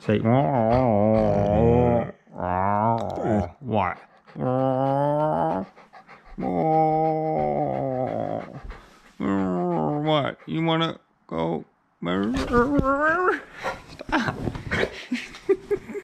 Say oh, oh, oh, what? What? You wanna go?